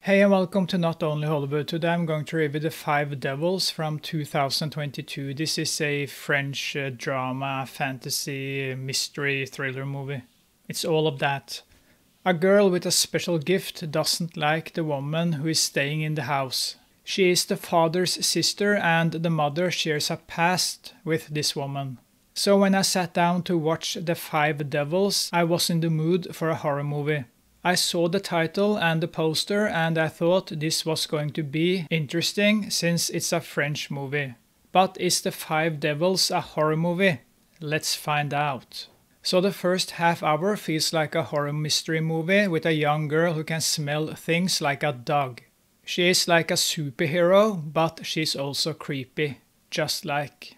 Hey and welcome to Not Only Hollywood. Today I'm going to review The Five Devils from 2022. This is a French uh, drama, fantasy, mystery, thriller movie. It's all of that. A girl with a special gift doesn't like the woman who is staying in the house. She is the father's sister and the mother shares a past with this woman. So when I sat down to watch The Five Devils, I was in the mood for a horror movie. I saw the title and the poster and I thought this was going to be interesting since it's a French movie. But is The Five Devils a horror movie? Let's find out. So the first half hour feels like a horror mystery movie with a young girl who can smell things like a dog. She is like a superhero, but she's also creepy, just like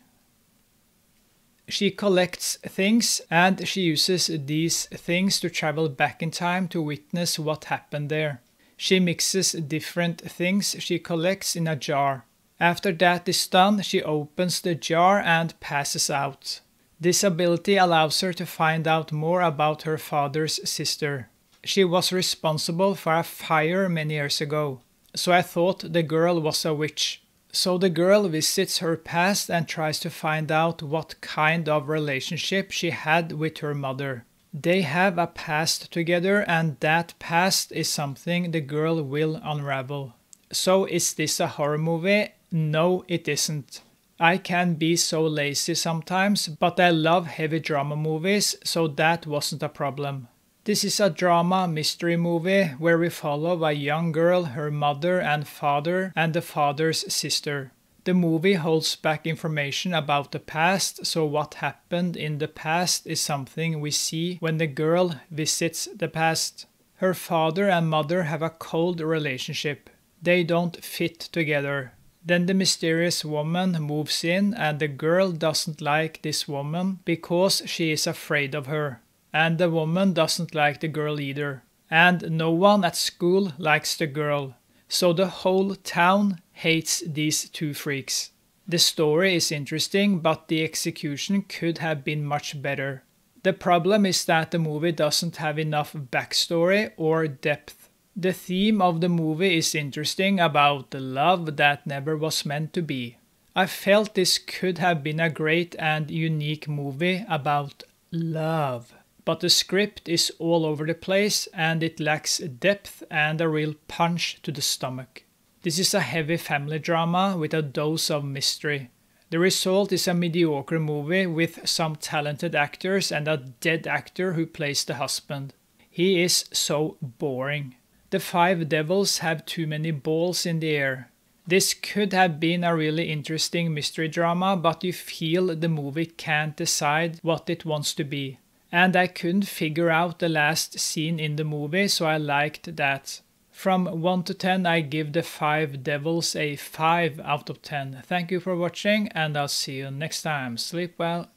she collects things and she uses these things to travel back in time to witness what happened there. She mixes different things she collects in a jar. After that is done, she opens the jar and passes out. This ability allows her to find out more about her father's sister. She was responsible for a fire many years ago, so I thought the girl was a witch. So the girl visits her past and tries to find out what kind of relationship she had with her mother. They have a past together, and that past is something the girl will unravel. So, is this a horror movie? No, it isn't. I can be so lazy sometimes, but I love heavy drama movies, so that wasn't a problem. This is a drama mystery movie where we follow a young girl, her mother and father, and the father's sister. The movie holds back information about the past, so what happened in the past is something we see when the girl visits the past. Her father and mother have a cold relationship. They don't fit together. Then the mysterious woman moves in, and the girl doesn't like this woman because she is afraid of her. And the woman doesn't like the girl either. And no one at school likes the girl. So the whole town hates these two freaks. The story is interesting, but the execution could have been much better. The problem is that the movie doesn't have enough backstory or depth. The theme of the movie is interesting about the love that never was meant to be. I felt this could have been a great and unique movie about love but the script is all over the place and it lacks depth and a real punch to the stomach. This is a heavy family drama with a dose of mystery. The result is a mediocre movie with some talented actors and a dead actor who plays the husband. He is so boring. The Five Devils have too many balls in the air. This could have been a really interesting mystery drama, but you feel the movie can't decide what it wants to be and I couldn't figure out the last scene in the movie, so I liked that. From 1 to 10, I give The Five Devils a 5 out of 10. Thank you for watching, and I'll see you next time. Sleep well.